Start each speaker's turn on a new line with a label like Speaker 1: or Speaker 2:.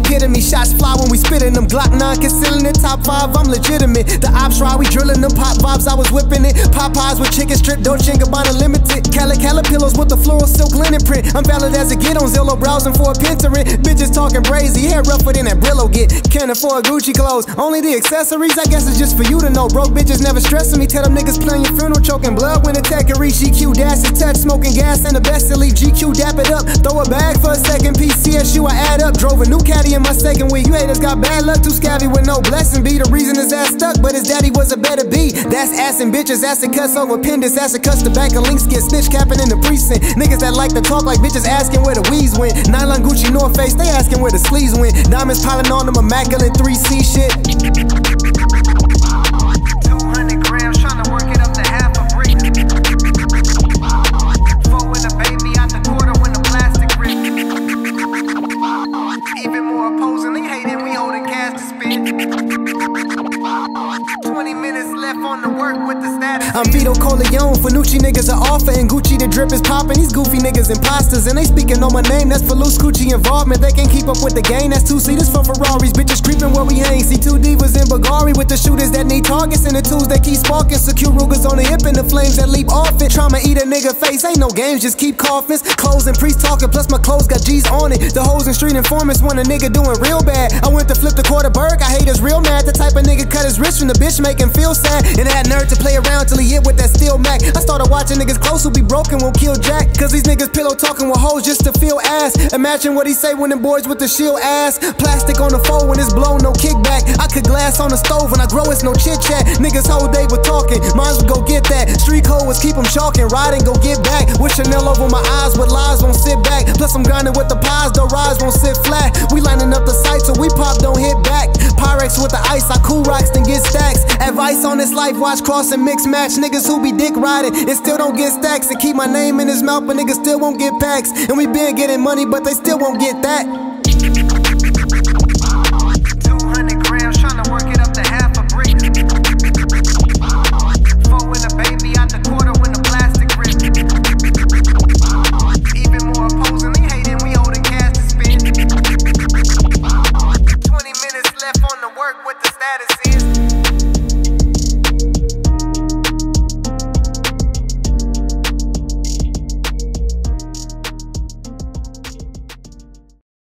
Speaker 1: kidding me? Shots fly when we spitting them. Glock 9 concealing the top 5, I'm legitimate. The ops try, we drilling them pop vibes, I was whipping it. Popeyes with chicken strip, Dolce & Gabbana limited. Cali pillows with the floral silk linen print. I'm valid as a get on Zillow, browsing for a Pinterest. Bitches talking brazy, hair rougher than that Brillo get. Can't afford Gucci clothes, only the accessories, I guess it's just for you to know. Broke bitches never stressing me. Tell them niggas playing your funeral, choking blood when attacking reach GQ. Dash and touch, smoking gas, and the best to leave GQ. Dap it up, throw a bag for a second. PCSU, I add up. Drove a new caddy in my second week. You haters got bad luck, too scabby with no blessing. Be the reason his ass stuck, but his daddy was a better B. That's assing bitches, acid cuts over pendants, acid cuss the back of links, get snitch capping in the precinct. Niggas that like to talk like bitches asking where the weeds went. Nylon Gucci North Face, they asking where the sleeves went. Diamonds piling on them, immaculate 3C shit.
Speaker 2: the with.
Speaker 1: I'm Vito Corleone, Fanucci niggas are offer and Gucci the drip is popping. These goofy niggas imposters and they speaking on my name. That's for loose Gucci involvement. They can't keep up with the game. That's two seaters for Ferraris. Bitches creeping where we hang. See two divas in Bulgari with the shooters that need targets and the tools that keep sparking. Secure Rugers on the hip and the flames that leap off it. Trauma eat a nigga face. Ain't no games, just keep coffins. Clothes and priests talking. Plus my clothes got G's on it. The hoes and street informants want a nigga doing real bad. I went to flip the quarter Burke. I hate us real mad. The type of nigga cut his wrist from the bitch make him feel sad. And had nerve to play around till he hit with that steel Mac. I started watching niggas close who be broken won't kill Jack. Cause these niggas pillow talking with hoes just to feel ass. Imagine what he say when them boys with the shield ass. Plastic on the floor when it's blown, no kickback. I could glass on the stove when I grow, it's no chit chat. Niggas whole day were talking, mines would go get that. Street code was keep them chalking, riding, go get back. With Chanel over my eyes, with lies won't sit back. Plus I'm grinding with the pies, the rise won't sit flat. We lining up the sight so we pop, don't hit back. With the ice, I cool rocks, then get stacks. Advice on this life, watch cross and mix match. Niggas who be dick riding and still don't get stacks. And keep my name in his mouth, but niggas still won't get packs. And we been getting money, but they still won't get that.